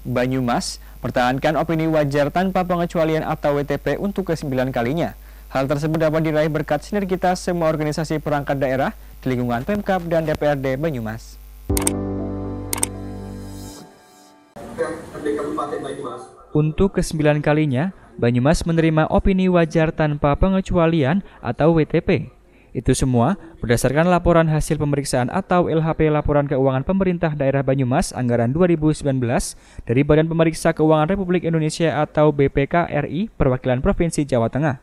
Banyumas pertahankan opini wajar tanpa pengecualian atau WTP untuk kesembilan kalinya. Hal tersebut dapat diraih berkat sinergitas semua organisasi perangkat daerah di lingkungan Pemkap dan DPRD Banyumas. Untuk kesembilan kalinya, Banyumas menerima opini wajar tanpa pengecualian atau WTP. Itu semua berdasarkan laporan hasil pemeriksaan atau LHP Laporan Keuangan Pemerintah Daerah Banyumas Anggaran 2019 dari Badan Pemeriksa Keuangan Republik Indonesia atau BPK RI Perwakilan Provinsi Jawa Tengah.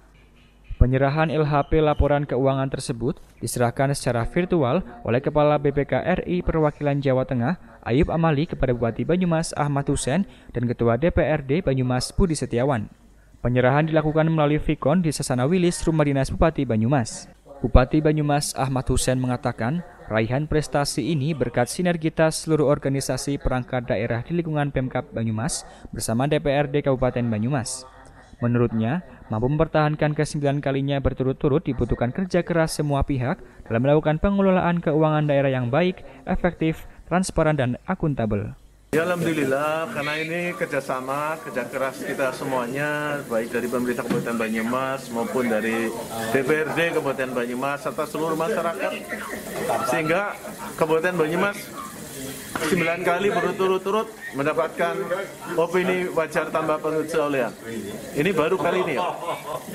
Penyerahan LHP laporan keuangan tersebut diserahkan secara virtual oleh Kepala BPK RI Perwakilan Jawa Tengah Ayub Amali kepada Bupati Banyumas Ahmad Hussein dan Ketua DPRD Banyumas Budi Setiawan. Penyerahan dilakukan melalui Vikon di Sasana Wilis, Rumah Dinas Bupati Banyumas. Bupati Banyumas Ahmad Hussein mengatakan, raihan prestasi ini berkat sinergitas seluruh organisasi perangkat daerah di lingkungan Pemkap Banyumas bersama DPRD Kabupaten Banyumas. Menurutnya, mampu mempertahankan kesembilan kalinya berturut-turut dibutuhkan kerja keras semua pihak dalam melakukan pengelolaan keuangan daerah yang baik, efektif, transparan, dan akuntabel. Ya Alhamdulillah karena ini kerjasama kerja keras kita semuanya baik dari pemerintah Kabupaten Banyumas maupun dari DPRD Kabupaten Banyumas serta seluruh masyarakat sehingga Kabupaten Banyumas sembilan kali berturut-turut mendapatkan opini wajar tanpa pengecualian. Ini baru kali ini ya,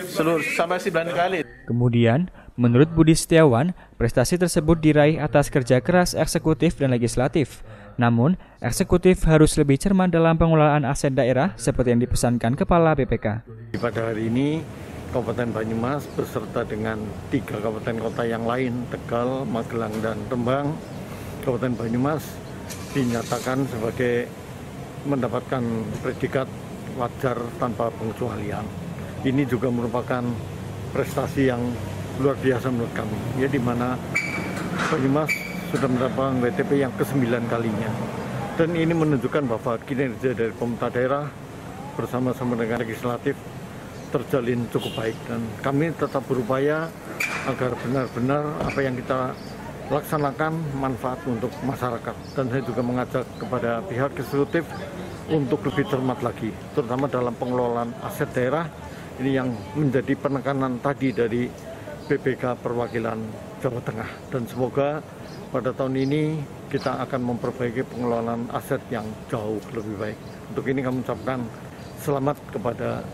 seluruh sampai sembilan kali. Kemudian, menurut Budi Setiawan, prestasi tersebut diraih atas kerja keras eksekutif dan legislatif namun, eksekutif harus lebih cermat dalam pengelolaan aset daerah seperti yang dipesankan Kepala BPK. Pada hari ini, Kabupaten Banyumas beserta dengan tiga kabupaten kota yang lain, Tegal, Magelang, dan Rembang, Kabupaten Banyumas dinyatakan sebagai mendapatkan predikat wajar tanpa pengecualian. Ini juga merupakan prestasi yang luar biasa menurut kami, ya di mana Banyumas sudah mendapatkan WTP yang ke-9 kalinya. Dan ini menunjukkan bahwa kinerja dari pemerintah daerah bersama-sama dengan legislatif terjalin cukup baik. Dan kami tetap berupaya agar benar-benar apa yang kita laksanakan manfaat untuk masyarakat. Dan saya juga mengajak kepada pihak eksekutif untuk lebih cermat lagi terutama dalam pengelolaan aset daerah. Ini yang menjadi penekanan tadi dari BPK Perwakilan Jawa Tengah dan semoga pada tahun ini kita akan memperbaiki pengelolaan aset yang jauh lebih baik. Untuk ini kami ucapkan selamat kepada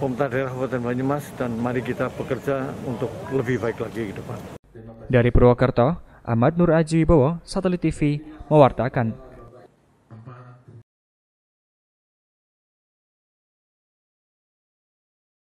pemerintah daerah Kabupaten Banyumas dan mari kita bekerja untuk lebih baik lagi ke depan. Dari Purwokerto, Ahmad Nur Aji Wibowo, Satelit TV, mewartakan.